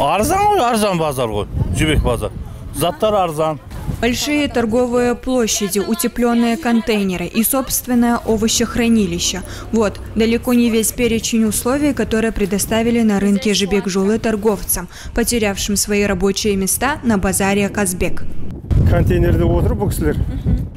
арзан ғой арзан базар ғой жібек базар заттар арзан Большие торговые площади, утепленные контейнеры и собственное овощехранилище. Вот далеко не весь перечень условий, которые предоставили на рынке Жибек-Жулы торговцам, потерявшим свои рабочие места на базаре Казбек. контейнерде отыр бұл кісілер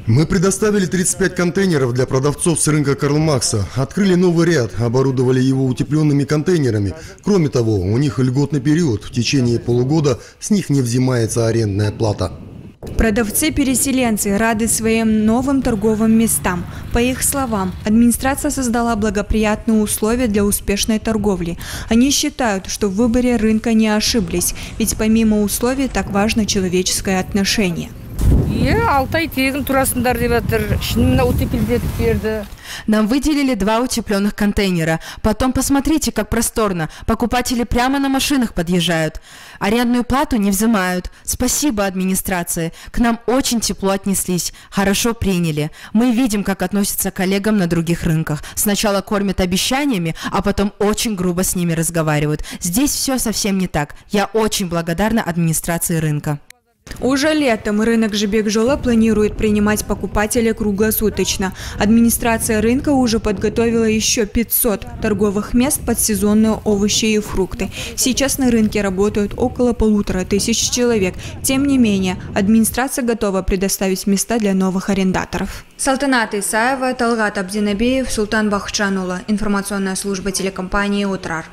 мы предоставили 35 контейнеров для продавцов с рынка Карл Макса. Открыли новый ряд, оборудовали его утепленными контейнерами. Кроме того, у них льготный период. В течение полугода с них не взимается арендная плата. Продавцы-переселенцы рады своим новым торговым местам. По их словам, администрация создала благоприятные условия для успешной торговли. Они считают, что в выборе рынка не ошиблись, ведь помимо условий так важно человеческое отношение иә алты ай тегін тұрасыңдар деп жатыр шынымен утепелдетіп берді Нам выделили два утепленных контейнера. Потом посмотрите, как просторно. Покупатели прямо на машинах подъезжают. Арендную плату не взимают. Спасибо администрации. К нам очень тепло отнеслись. Хорошо приняли. Мы видим, как относятся к коллегам на других рынках. Сначала кормят обещаниями, а потом очень грубо с ними разговаривают. Здесь все совсем не так. Я очень благодарна администрации рынка. Уже летом рынок Жибек-Жола планирует принимать покупателей круглосуточно. Администрация рынка уже подготовила еще 500 торговых мест под сезонные овощи и фрукты. Сейчас на рынке работают около полутора тысяч человек. Тем не менее, администрация готова предоставить места для новых арендаторов. Салтанат Исаева, Талгат Абдинабеев, Султан Бахчанула. Информационная служба телекомпании «Утрар».